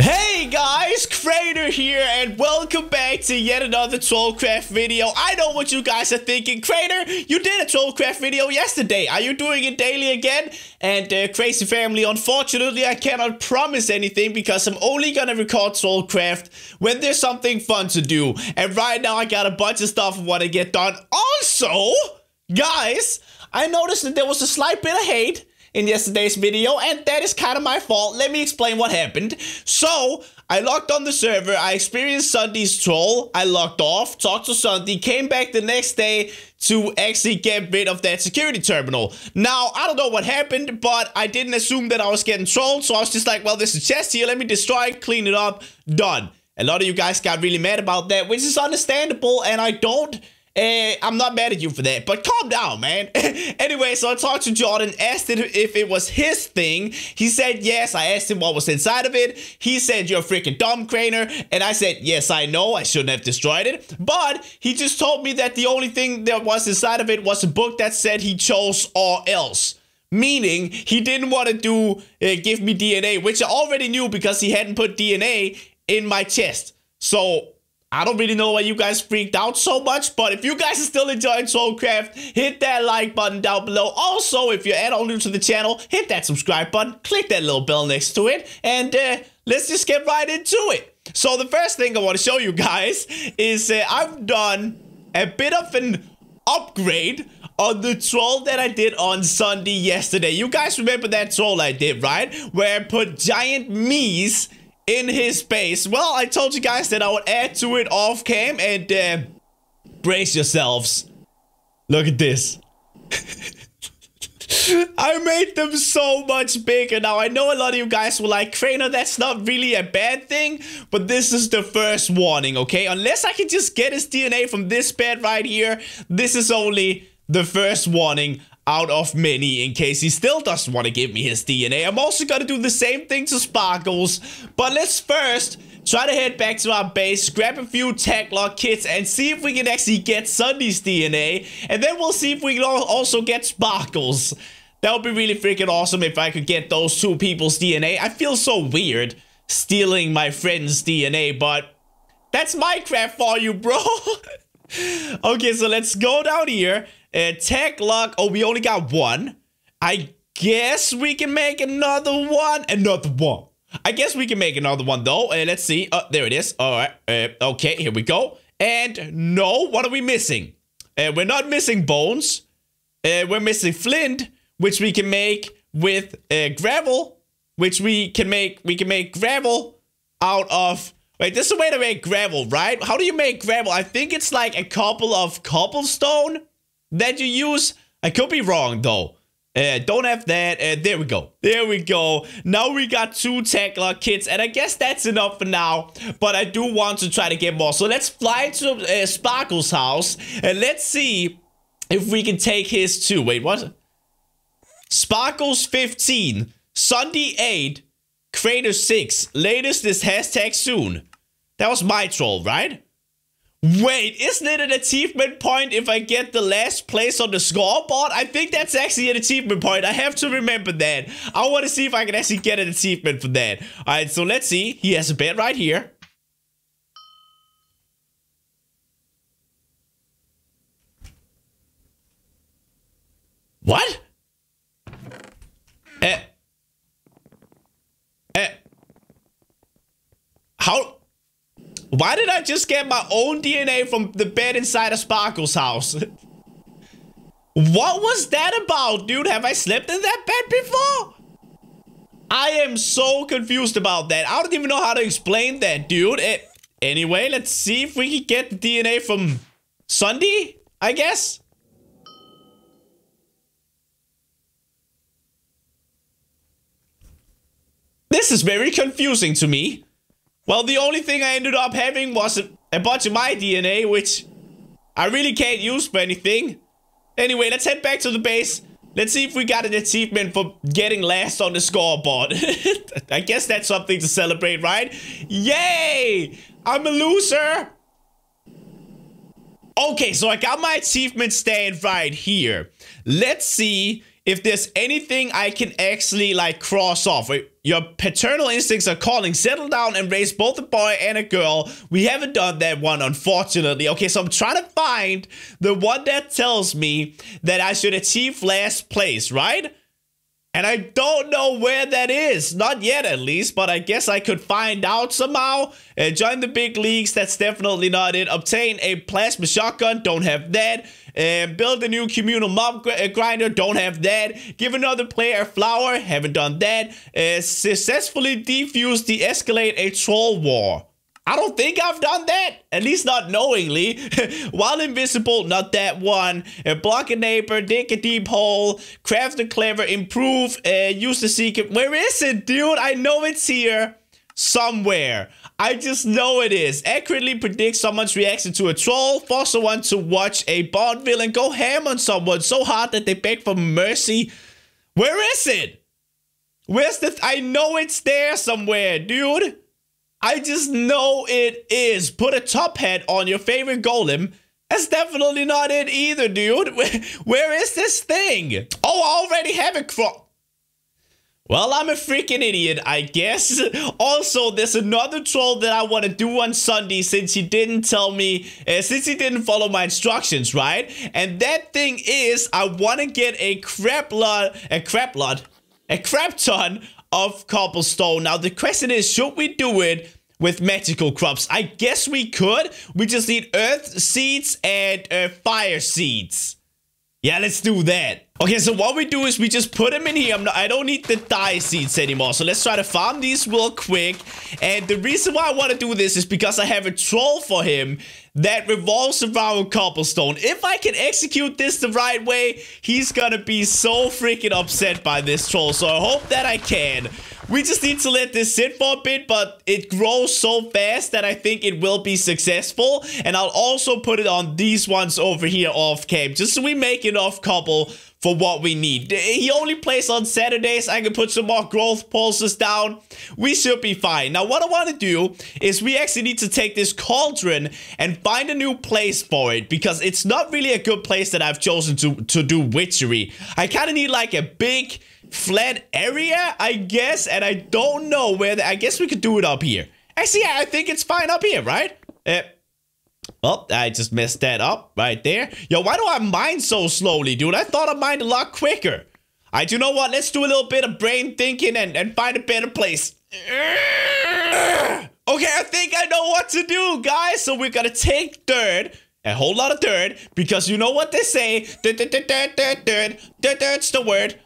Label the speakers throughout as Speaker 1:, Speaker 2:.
Speaker 1: Hey guys, Crainer here, and welcome back to yet another Trollcraft video. I know what you guys are thinking. Crainer, you did a Trollcraft video yesterday. Are you doing it daily again? And uh, Crazy Family, unfortunately, I cannot promise anything because I'm only gonna record Trollcraft when there's something fun to do. And right now, I got a bunch of stuff I want to get done. Also, guys, I noticed that there was a slight bit of hate in yesterday's video, and that is kind of my fault. Let me explain what happened. So, I logged on the server, I experienced SSundee's troll, I logged off, talked to Sunday, came back the next day to actually get rid of that security terminal. Now, I don't know what happened, but I didn't assume that I was getting trolled, so I was just like, well, there's a chest here, let me destroy it, clean it up, done. A lot of you guys got really mad about that, which is understandable, and I don't Eh, I'm not mad at you for that, but calm down, man. anyway, so I talked to Jordan, asked him if it was his thing. He said yes. I asked him what was inside of it. He said, You're a freaking dumb Crainer. And I said, Yes, I know. I shouldn't have destroyed it. But he just told me that the only thing that was inside of it was a book that said he chose or else. Meaning, he didn't want to do uh, give me DNA, which I already knew because he hadn't put DNA in my chest. So I don't really know why you guys freaked out so much, but if you guys are still enjoying Soulcraft, hit that like button down below. Also, if you're at all new to the channel, hit that subscribe button, click that little bell next to it, and uh, let's just get right into it. So the first thing I want to show you guys is uh, I've done a bit of an upgrade on the troll that I did on SSundee yesterday. You guys remember that troll I did, right? Where I put giant me's in his base. Well, I told you guys that I would add to it off cam and uh, brace yourselves. Look at this. I made them so much bigger. Now, I know a lot of you guys were like, Crainer, that's not really a bad thing, but this is the first warning, okay? Unless I can just get his DNA from this bed right here, this is only the first warning out of many in case he still doesn't want to give me his DNA. I'm also going to do the same thing to Sparklez. But let's first try to head back to our base, grab a few tech lock kits, and see if we can actually get SSundee's DNA. And then we'll see if we can also get Sparklez. That would be really freaking awesome if I could get those two people's DNA. I feel so weird stealing my friend's DNA, but that's Minecraft for you, bro. okay, so let's go down here. Uh, tech lock. Oh, we only got one. I guess we can make another one. Another one. I guess we can make another one, though. Uh, let's see. Oh, there it is. All right. Uh, okay, here we go. And no, what are we missing? Uh, we're not missing bones. Uh, we're missing flint, which we can make with uh, gravel, which we can make. We can make gravel out of Wait, this is a way to make gravel, right? How do you make gravel? I think it's like a couple of cobblestone that you use. I could be wrong, though. Uh, don't have that. Uh, there we go. There we go. Now we got two lock kits, and I guess that's enough for now. But I do want to try to get more. So let's fly to uh, Sparklez's house, and let's see if we can take his too. Wait, what? Sparklez 15, SSundee 8, Crainer 6. Latest is hashtag soon. That was my troll, right? Wait, isn't it an achievement point if I get the last place on the scoreboard? I think that's actually an achievement point. I have to remember that. I want to see if I can actually get an achievement for that. Alright, so let's see. He has a bed right here. What? Eh. Eh. How... Why did I just get my own DNA from the bed inside of Sparklez's house? what was that about, dude? Have I slept in that bed before? I am so confused about that. I don't even know how to explain that, dude. It, anyway, let's see if we can get the DNA from SSundee, I guess. This is very confusing to me. Well, the only thing I ended up having was a, a bunch of my DNA, which I really can't use for anything. Anyway, let's head back to the base. Let's see if we got an achievement for getting last on the scoreboard. I guess that's something to celebrate, right? Yay! I'm a loser! Okay, so I got my achievement stand right here. Let's see if there's anything I can actually like cross off. Your paternal instincts are calling. Settle down and raise both a boy and a girl. We haven't done that one, unfortunately. Okay, so I'm trying to find the one that tells me that I should achieve last place, right? And I don't know where that is. Not yet, at least. But I guess I could find out somehow. Uh, join the big leagues. That's definitely not it. Obtain a plasma shotgun. Don't have that. Uh, build a new communal mob uh, grinder. Don't have that. Give another player a flower. Haven't done that. Successfully defuse, de-escalate a troll war. I don't think I've done that, at least not knowingly. While invisible, not that one. Uh, block a neighbor, dig a deep hole, craft a clever, improve, use the secret. Where is it, dude? I know it's here somewhere. I just know it is. Accurately predict someone's reaction to a troll. Force someone to watch a Bond villain go ham on someone so hard that they beg for mercy. Where is it? Where's the... I know it's there somewhere, dude. I just know it is. Put a top hat on your favorite golem. That's definitely not it either, dude. Where, is this thing? Oh, I already have it. Well, I'm a freaking idiot, I guess. Also, there's another troll that I want to do on SSundee since he didn't tell me, uh, since he didn't follow my instructions, right? And that thing is, I want to get a crap lot, a crap lot, a crap ton of cobblestone. Now, the question is, should we do it with magical crops? I guess we could. We just need earth seeds and uh, fire seeds. Yeah, let's do that. Okay, so what we do is we just put them in here. Not, I don't need the dye seeds anymore. So let's try to farm these real quick. And the reason why I want to do this is because I have a troll for him that revolves around cobblestone. If I can execute this the right way, he's gonna be so freaking upset by this troll. So I hope that I can. We just need to let this sit for a bit, but it grows so fast that I think it will be successful. And I'll also put it on these ones over here off cam, just so we make enough cobble for what we need. He only plays on Saturdays. I can put some more growth pulses down. We should be fine. Now, what I want to do is we actually need to take this cauldron and find a new place for it because it's not really a good place that I've chosen to, to do witchery. I kind of need like a big flat area, I guess, and I don't know where, the, I guess we could do it up here. Actually, I think it's fine up here, right? Uh, oh, I just messed that up right there. Yo, why do I mine so slowly, dude? I thought I mined a lot quicker. All right, you know what? Let's do a little bit of brain thinking and, and find a better place. Okay, I think I know what to do, guys. So we're gonna take dirt, a whole lot of dirt, because you know what they say. Dirt, dirt, dirt, dirt, dirt, dirt, dirt, dirt's the word.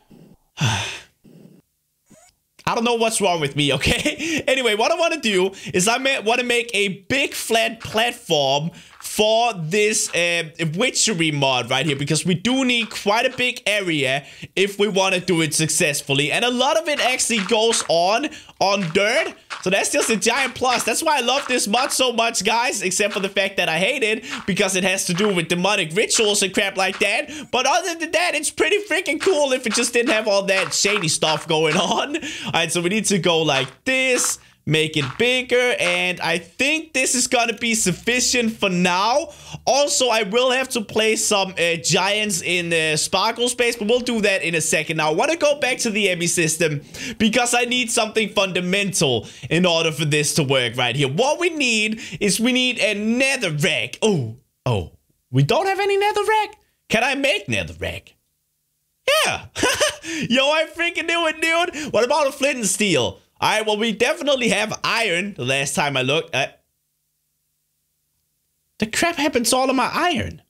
Speaker 1: I don't know what's wrong with me, okay? anyway, what I want to do is I want to make a big flat platform for this uh, witchery mod right here because we do need quite a big area if we want to do it successfully. And a lot of it actually goes on on dirt. So that's just a giant plus. That's why I love this mod so much guys except for the fact that I hate it because it has to do with demonic rituals and crap like that. But other than that it's pretty freaking cool if it just didn't have all that shady stuff going on. All right so we need to go like this make it bigger and I think this is gonna be sufficient for now. Also I will have to place some uh, giants in the sparkle space but we'll do that in a second. Now I want to go back to the ME system because I need something fundamental in order for this to work right here. What we need is we need a netherrack oh oh we don't have any nether netherrack can I make nether netherrack yeah. Yo I freaking knew it dude. What about a flint and steel all right, well, we definitely have iron. The last time I looked. Uh, the crap happened to all of my iron?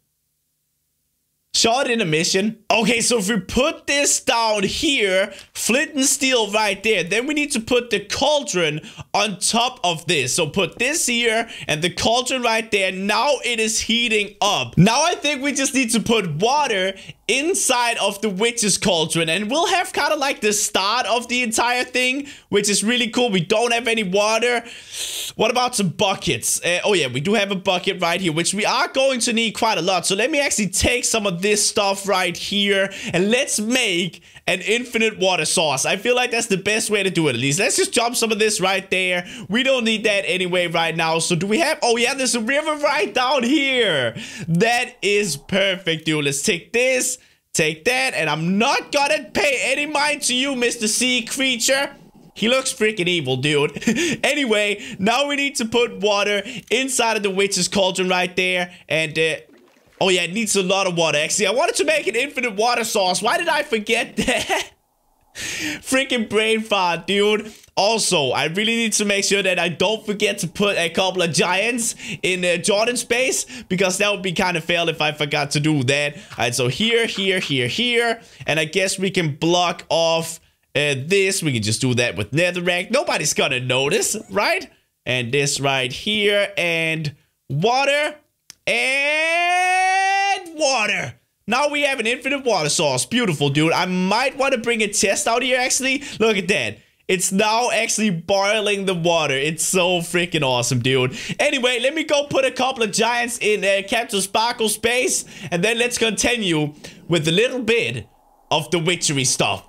Speaker 1: Short intermission. Okay, so if we put this down here, flint and steel right there, then we need to put the cauldron on top of this. So put this here and the cauldron right there. Now it is heating up. Now I think we just need to put water inside of the witch's cauldron and we'll have kind of like the start of the entire thing which is really cool we don't have any water what about some buckets uh, oh yeah we do have a bucket right here which we are going to need quite a lot so let me actually take some of this stuff right here and let's make an infinite water source i feel like that's the best way to do it at least let's just jump some of this right there we don't need that anyway right now so do we have oh yeah there's a river right down here that is perfect dude let's take this Take that, and I'm not gonna pay any mind to you, Mr. Sea Creature. He looks freaking evil, dude. anyway, now we need to put water inside of the witch's cauldron right there. And, uh, oh yeah, it needs a lot of water. Actually, I wanted to make an infinite water source. Why did I forget that? freaking brain fart, dude. Also, I really need to make sure that I don't forget to put a couple of giants in uh, Jordan space because that would be kind of fail if I forgot to do that. All right, so here, here, here, here. And I guess we can block off uh, this. We can just do that with netherrack. Nobody's gonna notice, right? And this right here and water and water. Now we have an infinite water source. Beautiful, dude. I might want to bring a chest out here, actually. Look at that. It's now actually boiling the water. It's so freaking awesome, dude. Anyway, let me go put a couple of giants in uh, Captain Sparklez space. And then let's continue with a little bit of the witchery stuff.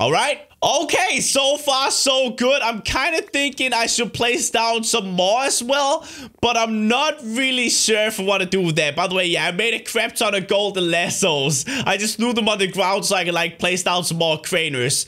Speaker 1: All right? Okay, so far so good. I'm kind of thinking I should place down some more as well, but I'm not really sure if I want to do that. By the way, yeah, I made a crap ton of golden lassos. I just threw them on the ground so I could, like, place down some more Crainers.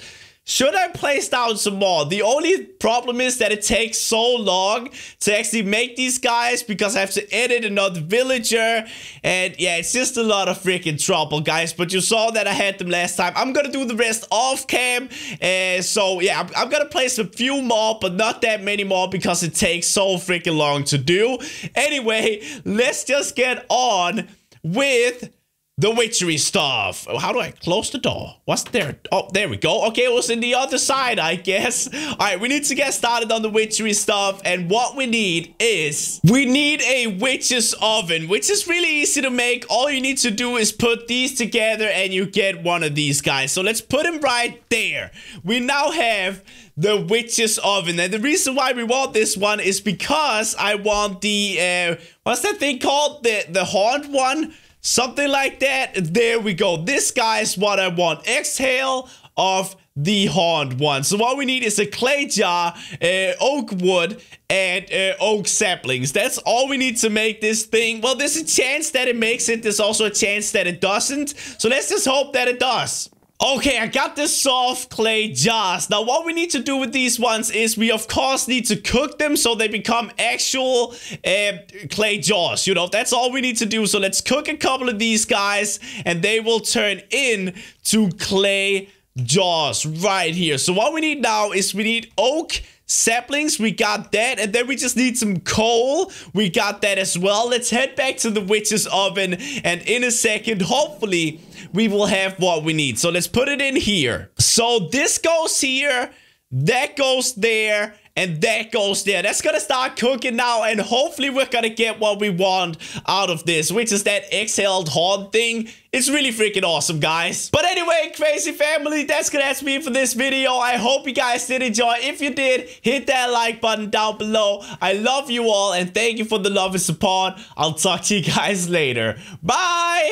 Speaker 1: Should I place down some more? The only problem is that it takes so long to actually make these guys because I have to edit another villager. And yeah, it's just a lot of freaking trouble, guys. But you saw that I had them last time. I'm gonna do the rest off cam. And so yeah, I'm, I'm gonna place a few more, but not that many more because it takes so freaking long to do. Anyway, let's just get on with the witchery stuff. How do I close the door? What's there? Oh, there we go. Okay, it was in the other side, I guess. All right, we need to get started on the witchery stuff. And what we need is we need a witch's oven, which is really easy to make. All you need to do is put these together and you get one of these guys. So let's put him right there. We now have the witch's oven. And the reason why we want this one is because I want the, uh, what's that thing called? The, the horned one? Something like that. There we go. This guy is what I want. Exhale of the horned one. So what we need is a clay jar, uh, oak wood, and uh, oak saplings. That's all we need to make this thing. Well, there's a chance that it makes it. There's also a chance that it doesn't. So let's just hope that it does. Okay, I got the soft clay jars. Now, what we need to do with these ones is we, of course, need to cook them so they become actual uh, clay jars. You know, that's all we need to do. So let's cook a couple of these guys and they will turn in to clay jars right here. So what we need now is we need oak saplings we got that and then we just need some coal we got that as well let's head back to the witch's oven and in a second hopefully we will have what we need. So let's put it in here. So this goes here, that goes there, and that goes there. That's gonna start cooking now, and hopefully we're gonna get what we want out of this, which is that exhaled horn thing. It's really freaking awesome, guys. But anyway, crazy family, that's gonna to be for this video. I hope you guys did enjoy. If you did, hit that like button down below. I love you all, and thank you for the love and support. I'll talk to you guys later. Bye!